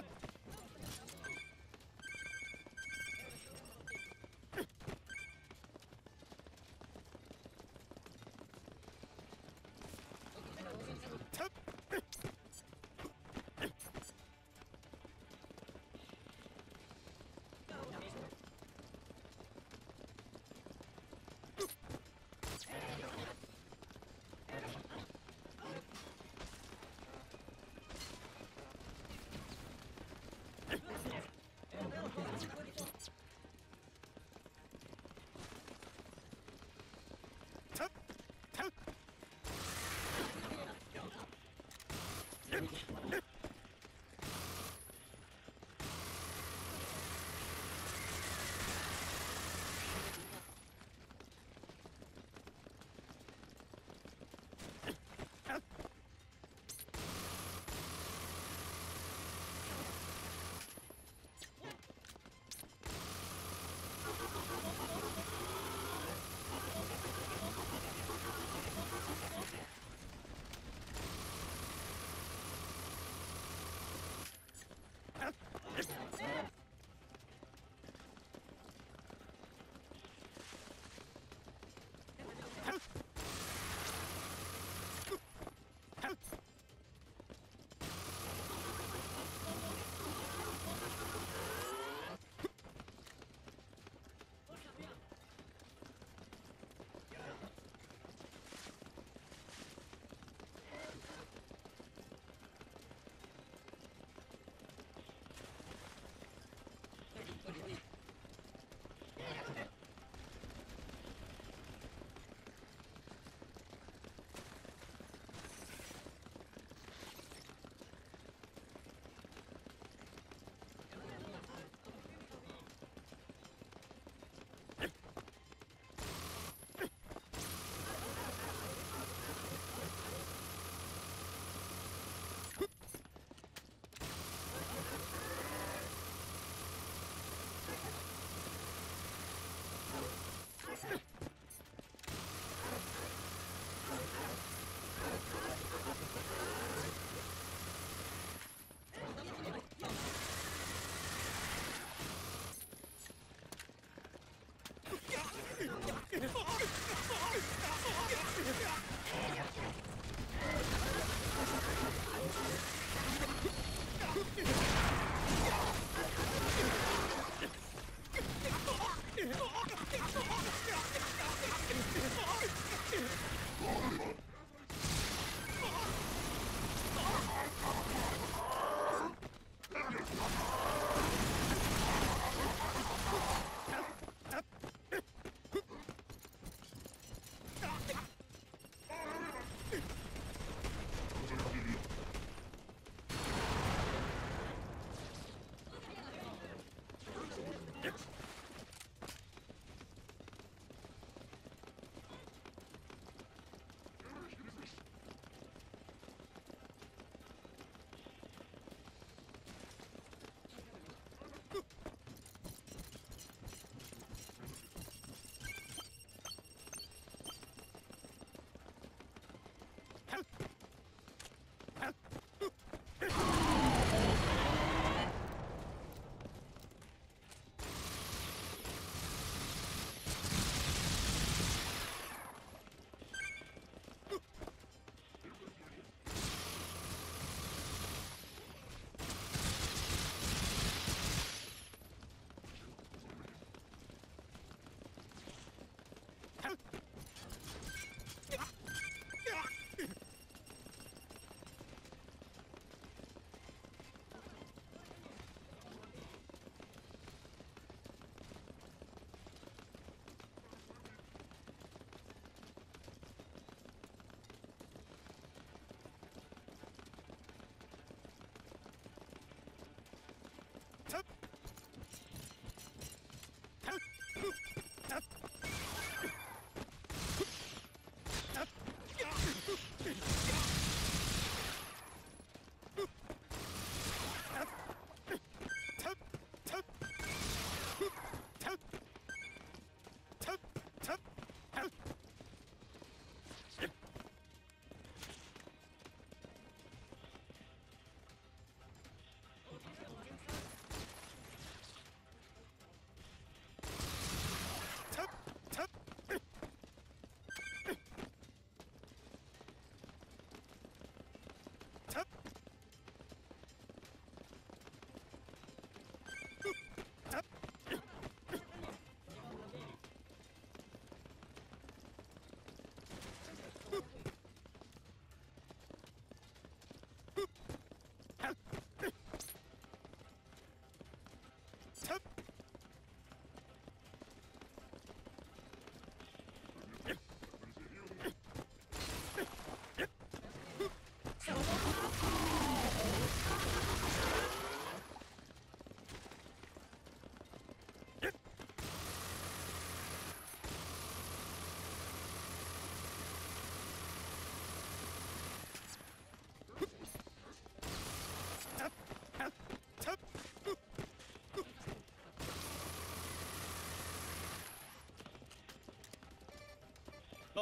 샷. him.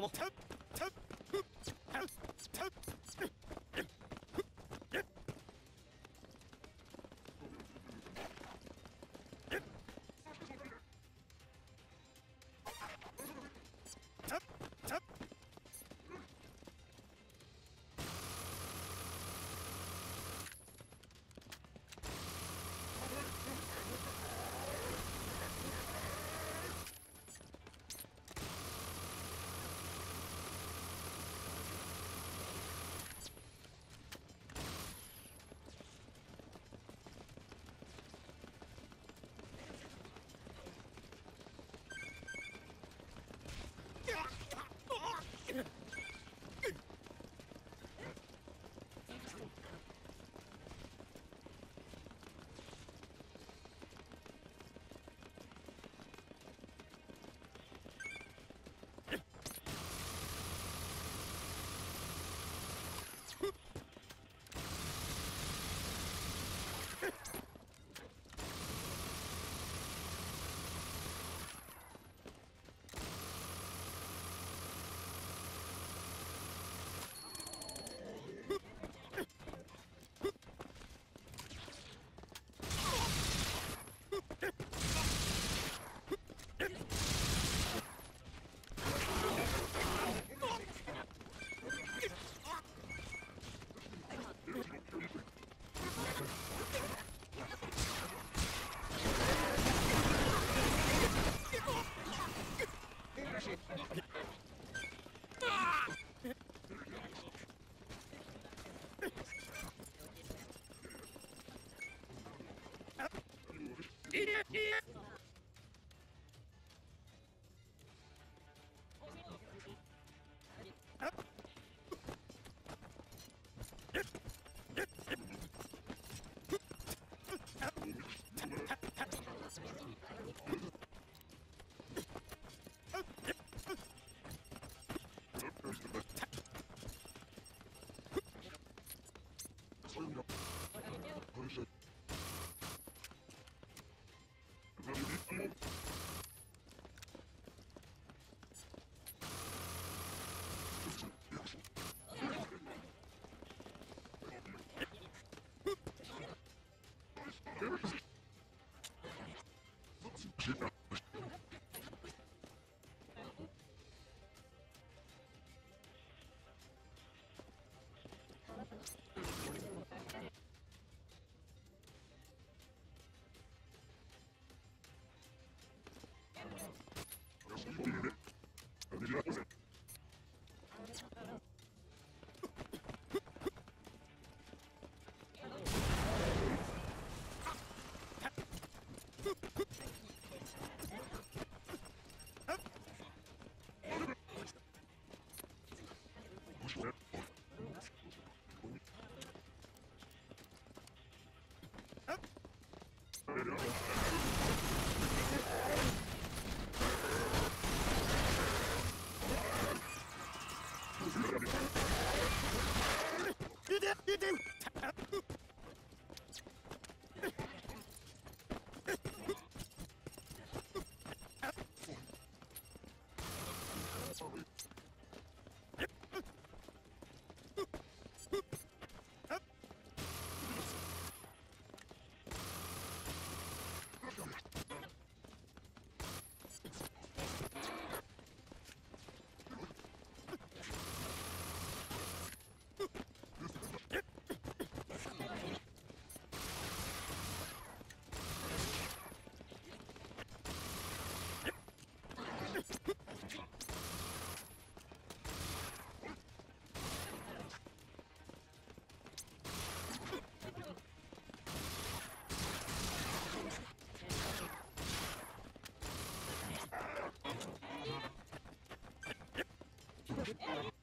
守った Yeah. Oops. Yeah.